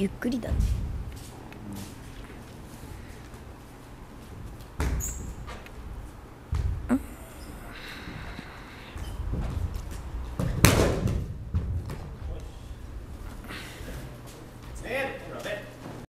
ゆっくりだね。